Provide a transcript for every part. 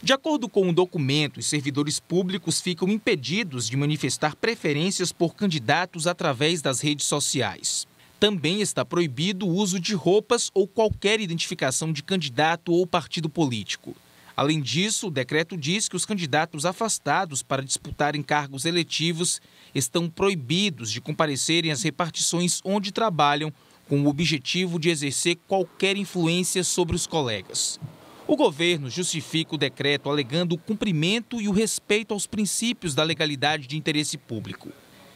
De acordo com o um documento, os servidores públicos ficam impedidos de manifestar preferências por candidatos através das redes sociais. Também está proibido o uso de roupas ou qualquer identificação de candidato ou partido político. Além disso, o decreto diz que os candidatos afastados para disputarem cargos eletivos estão proibidos de comparecerem às repartições onde trabalham com o objetivo de exercer qualquer influência sobre os colegas. O governo justifica o decreto alegando o cumprimento e o respeito aos princípios da legalidade de interesse público.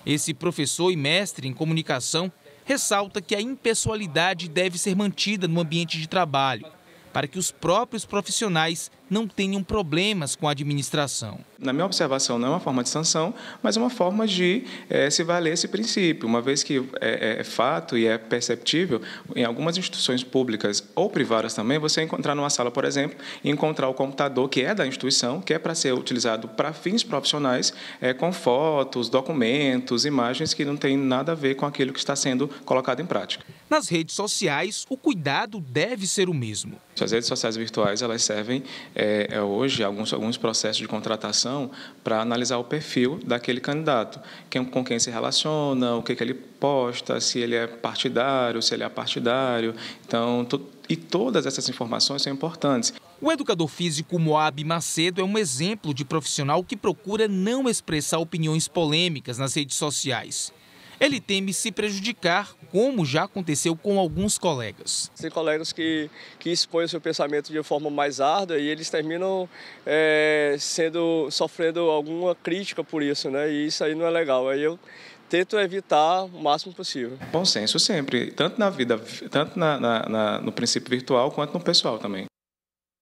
Esse professor e mestre em comunicação ressalta que a impessoalidade deve ser mantida no ambiente de trabalho para que os próprios profissionais não tenham problemas com a administração. Na minha observação, não é uma forma de sanção, mas uma forma de é, se valer esse princípio, uma vez que é, é, fato e é perceptível, em algumas instituições públicas ou privadas também, você encontrar numa sala, por exemplo, e encontrar o computador que é da instituição, que é para ser utilizado para fins profissionais, é, com fotos, documentos, imagens que não tem nada a ver com aquilo que está sendo colocado em prática. Nas redes sociais, o cuidado deve ser o mesmo. As redes sociais virtuais elas servem é, é, hoje alguns alguns processos de contratação para analisar o perfil daquele candidato, quem, com quem se relaciona, o que, que ele posta, se ele é partidário, se ele é partidário. Então, to, e todas essas informações são importantes. O educador físico Moab Macedo é um exemplo de profissional que procura não expressar opiniões polêmicas nas redes sociais. Ele teme se prejudicar, como já aconteceu com alguns colegas. Tem colegas que, que expõem o seu pensamento de forma mais árdua e eles terminam é, sendo sofrendo alguma crítica por isso, né? E isso aí não é legal. Aí eu tento evitar o máximo possível. Bom senso sempre, tanto na vida, tanto na, na, na, no princípio virtual quanto no pessoal também.